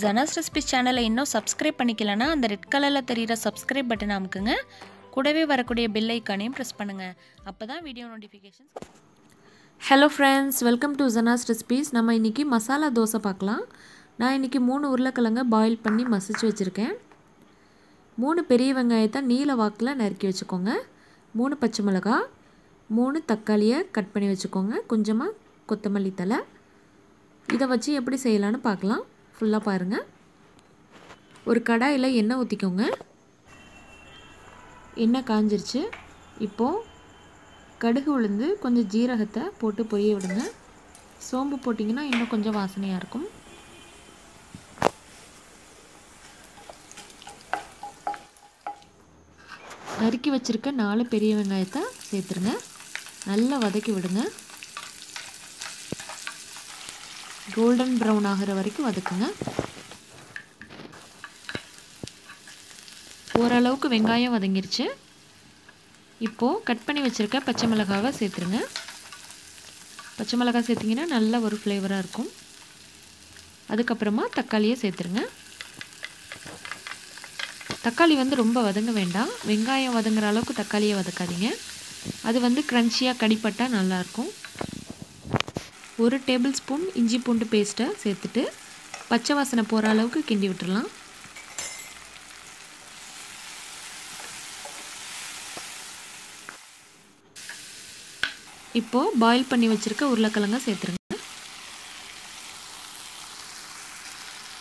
Janas recipe சேனலை இன்னும் subscribe பண்ணிக்கலனா அந்த ரெட் கலரில் தெரிகிற சப்ஸ்கிரைப் பட்டனை அமுக்குங்க. கூடவே வரக்கூடிய பெல் ஐக்கானையும் ப்ரெஸ் பண்ணுங்கள் அப்போ தான் video notifications hello friends welcome to Jana's recipes நம்ம இன்றைக்கி மசாலா தோசை பார்க்கலாம். நான் இன்றைக்கி மூணு உருளைக்கிழங்க பாயில் பண்ணி மசிச்சு வச்சுருக்கேன். மூணு பெரிய வெங்காயத்தை நீல வாக்கில் நறுக்கி வச்சுக்கோங்க. மூணு பச்சை மிளகா மூணு தக்காளியை கட் பண்ணி வச்சுக்கோங்க. கொஞ்சமாக கொத்தமல்லி தலை இதை வச்சு எப்படி செய்யலான்னு பார்க்கலாம். ஃபுல்லாக பாருங்கள் ஒரு கடாயில் எண்ணெய் ஊற்றிக்கோங்க எண்ணெய் காஞ்சிருச்சு. இப்போது கடுகு உளுந்து கொஞ்சம் ஜீரகத்தை போட்டு பொரிய விடுங்க. சோம்பு போட்டிங்கன்னா இன்னும் கொஞ்சம் வாசனையாக இருக்கும். நறுக்கி வச்சுருக்க நாலு பெரிய வெங்காயத்தை சேர்த்துருங்க. நல்லா வதக்கி விடுங்க. கோல்டன் ப்ரௌன் ஆகிற வரைக்கும் வதக்குங்க. ஓரளவுக்கு வெங்காயம் வதங்கிருச்சு. இப்போது கட் பண்ணி வச்சுருக்க பச்சை மிளகாவை சேர்த்துருங்க. பச்சை மிளகா சேர்த்திங்கன்னா நல்ல ஒரு ஃப்ளேவராக இருக்கும். அதுக்கப்புறமா தக்காளியை சேர்த்துருங்க. தக்காளி வந்து ரொம்ப வதங்க வேண்டாம். வெங்காயம் வதங்குற அளவுக்கு தக்காளியை வதக்காதீங்க. அது வந்து க்ரன்ச்சியாக கடிப்பட்டால் நல்லாயிருக்கும் ஒரு டேபிள் ஸ்பூன் இஞ்சி பூண்டு பேஸ்ட்டை சேர்த்துட்டு பச்சை வாசனை போகிற அளவுக்கு கிண்டி விட்டுடலாம். இப்போது பாயில் பண்ணி வச்சுருக்க உருளைக்கிழங்க சேர்த்துருங்க.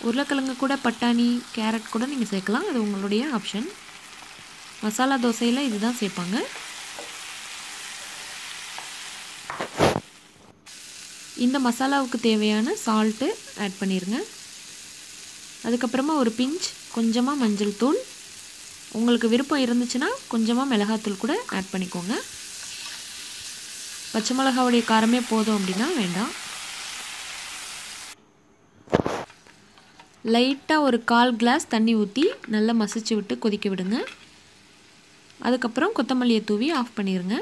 உருளைக்கிழங்கு கூட பட்டாணி கேரட் கூட நீங்கள் சேர்க்கலாம். அது உங்களுடைய ஆப்ஷன். மசாலா தோசையில் இதுதான் சேர்ப்பாங்க. இந்த மசாலாவுக்கு தேவையான சால்ட்டு ஆட் பண்ணிடுங்க அதுக்கப்புறமா ஒரு பிஞ்ச் கொஞ்சமாக மஞ்சள் தூள். உங்களுக்கு விருப்பம் இருந்துச்சுன்னா கொஞ்சமாக மிளகாத்தூள் கூட ஆட் பண்ணிக்கோங்க. பச்சை மிளகாவுடைய காரமே போதும் அப்படின்னா வேண்டாம். லைட்டாக ஒரு கால் கிளாஸ் தண்ணி ஊற்றி நல்லா மசிச்சு விட்டு கொதிக்க விடுங்க. அதுக்கப்புறம் கொத்தமல்லியை தூவி ஆஃப் பண்ணிடுங்க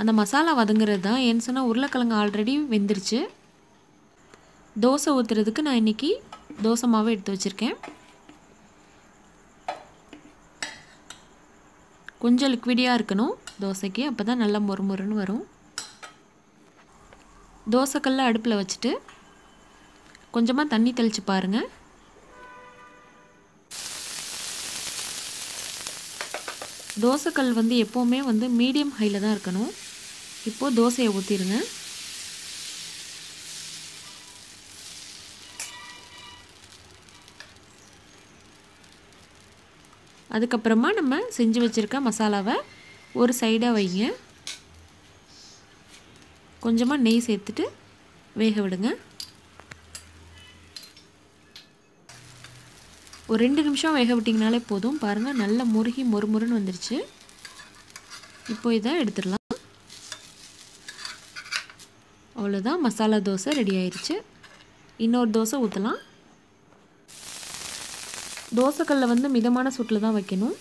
அந்த மசாலா வதங்குறது தான். ஏன்னு சொன்னால் உருளைக்கிழங்கு ஆல்ரெடி வெந்துருச்சு. தோசை ஊற்றுறதுக்கு நான் இன்றைக்கி தோசை மாவு எடுத்து வச்சுருக்கேன். கொஞ்சம் லிக்விடியாக இருக்கணும் தோசைக்கு. அப்போ தான் நல்லா மொறுமொறுன்னு வரும். தோசைக்கல்ல அடுப்பில் வச்சுட்டு கொஞ்சமாக தண்ணி தெளித்து பாருங்கள் தோசைக்கல் வந்து எப்போவுமே வந்து மீடியம் ஹையில் தான் இருக்கணும். இப்போது தோசையை ஊற்றிடுங்க அதுக்கப்புறமா நம்ம செஞ்சு வச்சுருக்க மசாலாவை ஒரு சைடாக வைங்க. கொஞ்சமாக நெய் சேர்த்துட்டு வேக விடுங்க. ஒரு ரெண்டு நிமிஷம் வேக விட்டிங்கனாலே போதும். பாருங்கள் நல்லா முருகி மொறுமொறுன்னு வந்துருச்சு. இப்போ இதை எடுத்துடலாம். அவ்வளோதான் மசாலா தோசை ரெடி ஆயிடுச்சு இன்னொரு தோசை ஊற்றலாம் தோசைக்கல்லில் வந்து மிதமான சூட்டில் தான் வைக்கணும்.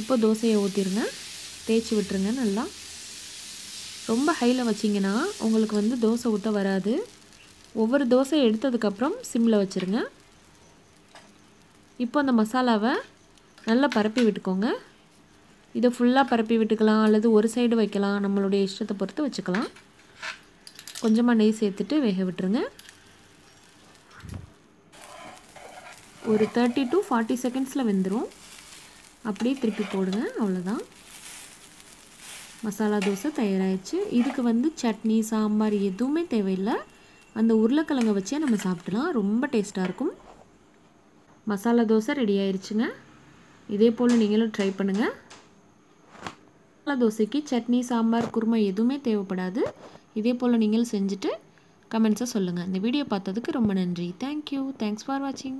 இப்போ தோசையை ஊற்றிடுங்க தேய்ச்சி விட்டுருங்க நல்லா. ரொம்ப ஹையில் வச்சிங்கன்னா உங்களுக்கு வந்து தோசை ஊற்ற வராது. ஒவ்வொரு தோசை எடுத்ததுக்கப்புறம் சிம்மில் வச்சுருங்க. இப்போ அந்த மசாலாவை நல்லா பரப்பி விட்டுக்கோங்க. இதை ஃபுல்லாக பரப்பி விட்டுக்கலாம் அல்லது ஒரு சைடு வைக்கலாம் நம்மளுடைய இஷ்டத்தை பொறுத்து வச்சுக்கலாம். கொஞ்சமாக நெய் சேர்த்துட்டு வேக விட்டுருங்க. ஒரு தேர்ட்டி டு ஃபார்ட்டி செகண்ட்ஸில் வெந்துடும் அப்படியே திருப்பி போடுங்க அவ்வளோதான் மசாலா தோசை தயாராகிடுச்சு இதுக்கு வந்து சட்னி சாம்பார் எதுவுமே தேவையில்லை. அந்த உருளைக்கிழங்க வச்சே நம்ம சாப்பிடலாம். ரொம்ப டேஸ்ட்டாக இருக்கும். மசாலா தோசை ரெடி ஆயிடுச்சுங்க இதே போல் நீங்களும் ட்ரை பண்ணுங்கள் மசாலா தோசைக்கு சட்னி சாம்பார் குருமா எதுவுமே தேவைப்படாது. இதே போல் நீங்களும் செஞ்சுட்டு கமெண்ட்ஸை சொல்லுங்கள் இந்த வீடியோ பார்த்ததுக்கு ரொம்ப நன்றி. தேங்க்யூ தேங்க்ஸ் ஃபார் வாட்சிங்